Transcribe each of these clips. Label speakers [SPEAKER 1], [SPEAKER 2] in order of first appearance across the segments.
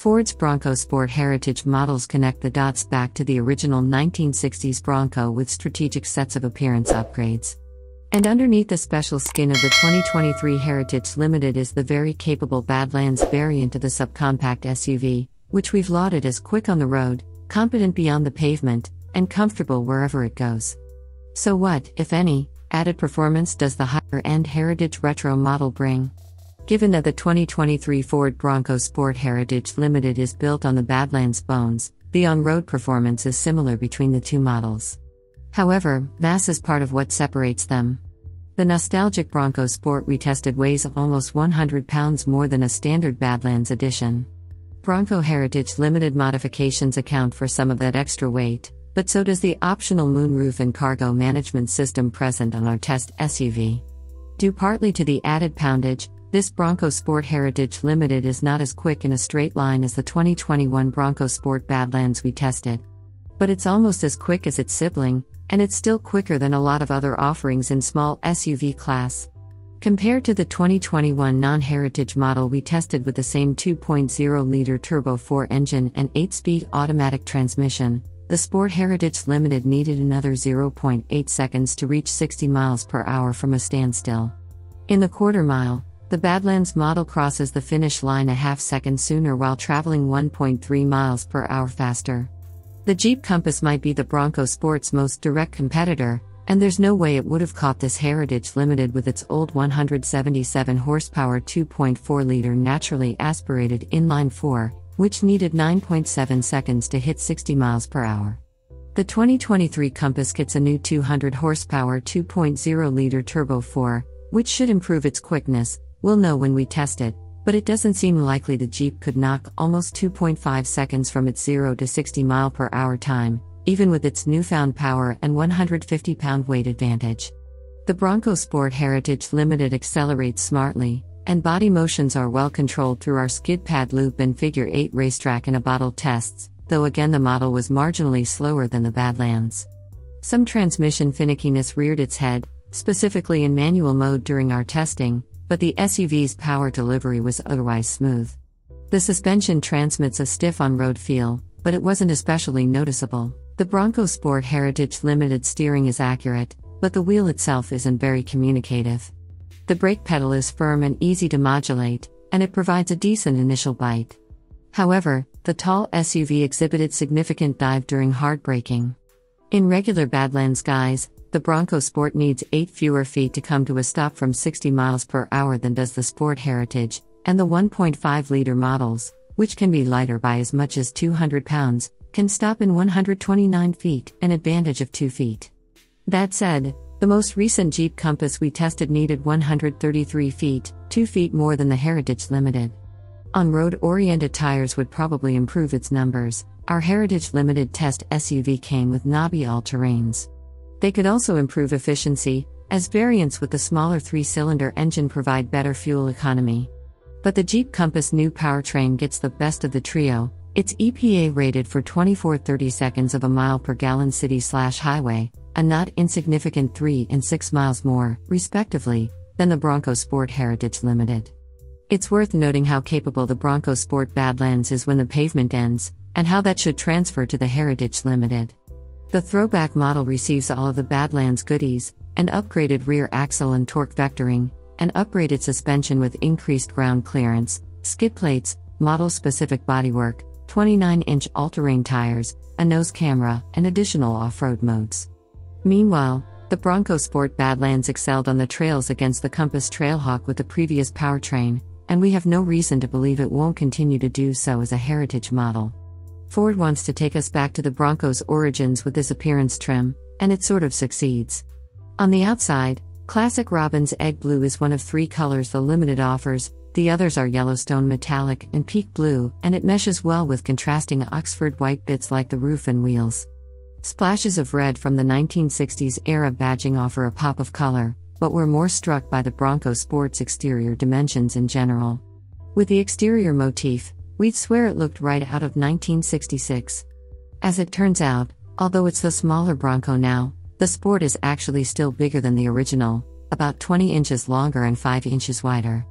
[SPEAKER 1] Ford's Bronco Sport Heritage models connect the dots back to the original 1960s Bronco with strategic sets of appearance upgrades. And underneath the special skin of the 2023 Heritage Limited is the very capable Badlands variant of the subcompact SUV, which we've lauded as quick on the road, competent beyond the pavement, and comfortable wherever it goes. So, what, if any, added performance does the higher end Heritage Retro model bring? Given that the 2023 Ford Bronco Sport Heritage Limited is built on the Badlands bones, the on road performance is similar between the two models. However, mass is part of what separates them. The nostalgic Bronco Sport we tested weighs almost 100 pounds more than a standard Badlands edition. Bronco Heritage Limited modifications account for some of that extra weight, but so does the optional moonroof and cargo management system present on our test SUV. Due partly to the added poundage, this Bronco Sport Heritage Limited is not as quick in a straight line as the 2021 Bronco Sport Badlands we tested. But it's almost as quick as its sibling, and it's still quicker than a lot of other offerings in small SUV class. Compared to the 2021 non heritage model we tested with the same 2.0 liter turbo 4 engine and 8 speed automatic transmission, the Sport Heritage Limited needed another 0.8 seconds to reach 60 miles per hour from a standstill. In the quarter mile, the Badlands model crosses the finish line a half second sooner while traveling 1.3 miles per hour faster. The Jeep Compass might be the Bronco Sport's most direct competitor, and there's no way it would have caught this Heritage Limited with its old 177 horsepower 2.4 liter naturally aspirated inline 4, which needed 9.7 seconds to hit 60 miles per hour. The 2023 Compass gets a new 200 horsepower 2.0 liter turbo 4, which should improve its quickness, We'll know when we test it, but it doesn't seem likely the Jeep could knock almost 2.5 seconds from its 0 to 60 mile per hour time, even with its newfound power and 150 pound weight advantage. The Bronco Sport Heritage Limited accelerates smartly, and body motions are well controlled through our skid pad loop and figure 8 racetrack in a bottle tests, though again the model was marginally slower than the Badlands. Some transmission finickiness reared its head, specifically in manual mode during our testing, but the SUV's power delivery was otherwise smooth. The suspension transmits a stiff on road feel, but it wasn't especially noticeable. The Bronco Sport Heritage Limited steering is accurate, but the wheel itself isn't very communicative. The brake pedal is firm and easy to modulate, and it provides a decent initial bite. However, the tall SUV exhibited significant dive during hard braking. In regular Badlands guise, the Bronco Sport needs 8 fewer feet to come to a stop from 60 miles per hour than does the Sport Heritage, and the 1.5 liter models, which can be lighter by as much as 200 pounds, can stop in 129 feet, an advantage of 2 feet. That said, the most recent Jeep Compass we tested needed 133 feet, 2 feet more than the Heritage Limited. On road oriented tires would probably improve its numbers. Our Heritage Limited test SUV came with knobby all terrains. They could also improve efficiency, as variants with the smaller three cylinder engine provide better fuel economy. But the Jeep Compass new powertrain gets the best of the trio. It's EPA rated for 24 30 seconds of a mile per gallon city slash highway, a not insignificant 3 and 6 miles more, respectively, than the Bronco Sport Heritage Limited. It's worth noting how capable the Bronco Sport Badlands is when the pavement ends, and how that should transfer to the Heritage Limited. The throwback model receives all of the Badlands goodies an upgraded rear axle and torque vectoring, an upgraded suspension with increased ground clearance, skid plates, model specific bodywork, 29 inch all terrain tires, a nose camera, and additional off road modes. Meanwhile, the Bronco Sport Badlands excelled on the trails against the Compass Trailhawk with the previous powertrain, and we have no reason to believe it won't continue to do so as a heritage model. Ford wants to take us back to the Broncos' origins with this appearance trim, and it sort of succeeds. On the outside, classic Robin's Egg Blue is one of three colors the Limited offers, the others are Yellowstone Metallic and Peak Blue, and it meshes well with contrasting Oxford white bits like the roof and wheels. Splashes of red from the 1960s era badging offer a pop of color, but we're more struck by the Bronco Sport's exterior dimensions in general. With the exterior motif, We'd swear it looked right out of 1966. As it turns out, although it's the smaller Bronco now, the Sport is actually still bigger than the original, about 20 inches longer and 5 inches wider.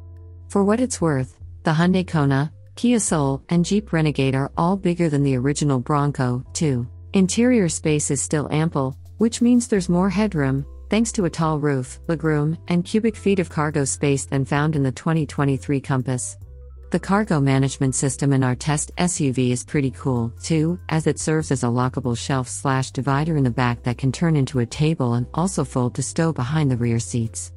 [SPEAKER 1] For what it's worth, the Hyundai Kona, Kia Soul, and Jeep Renegade are all bigger than the original Bronco, too. Interior space is still ample, which means there's more headroom, thanks to a tall roof, legroom, and cubic feet of cargo space than found in the 2023 Compass. The cargo management system in our test SUV is pretty cool, too, as it serves as a lockable shelf slash divider in the back that can turn into a table and also fold to stow behind the rear seats.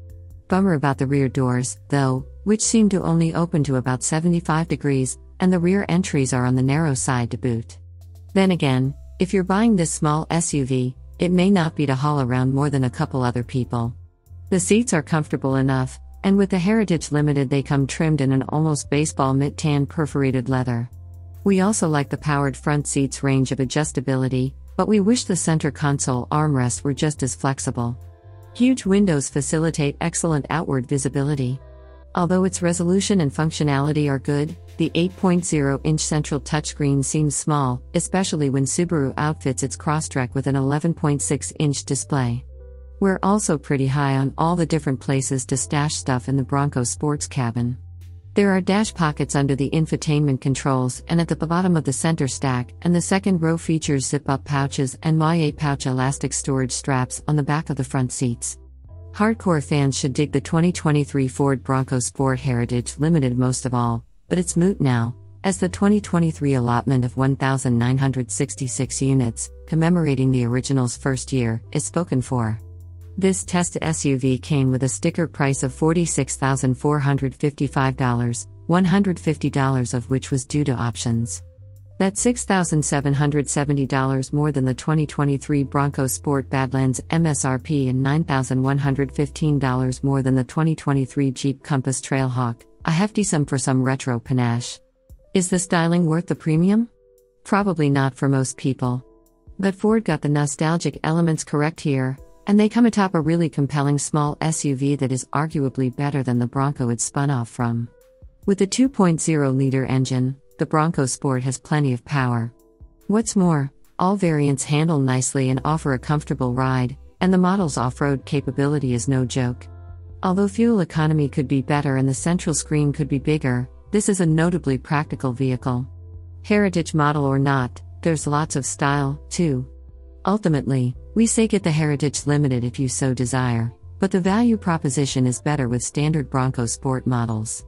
[SPEAKER 1] Bummer about the rear doors, though, which seem to only open to about 75 degrees, and the rear entries are on the narrow side to boot. Then again, if you're buying this small SUV, it may not be to haul around more than a couple other people. The seats are comfortable enough, and with the Heritage Limited, they come trimmed in an almost baseball mitt tan perforated leather. We also like the powered front seats' range of adjustability, but we wish the center console armrests were just as flexible. Huge windows facilitate excellent outward visibility. Although its resolution and functionality are good, the 8.0 inch central touchscreen seems small, especially when Subaru outfits its Crosstrek with an 11.6 inch display. We're also pretty high on all the different places to stash stuff in the Bronco sports cabin. There are dash pockets under the infotainment controls and at the bottom of the center stack, and the second row features zip up pouches and MY8 pouch elastic storage straps on the back of the front seats. Hardcore fans should dig the 2023 Ford Bronco Sport Heritage Limited most of all, but it's moot now, as the 2023 allotment of 1,966 units, commemorating the original's first year, is spoken for. This test SUV came with a sticker price of $46,455, $150 of which was due to options. That's $6,770 more than the 2023 Bronco Sport Badlands MSRP and $9,115 more than the 2023 Jeep Compass Trailhawk, a hefty sum for some retro panache. Is the styling worth the premium? Probably not for most people. But Ford got the nostalgic elements correct here, and they come atop a really compelling small SUV that is arguably better than the Bronco it spun off from. With the 2.0 liter engine, the Bronco Sport has plenty of power. What's more, all variants handle nicely and offer a comfortable ride, and the model's off road capability is no joke. Although fuel economy could be better and the central screen could be bigger, this is a notably practical vehicle. Heritage model or not, there's lots of style, too. Ultimately, we say get the Heritage Limited if you so desire, but the value proposition is better with standard Bronco Sport models.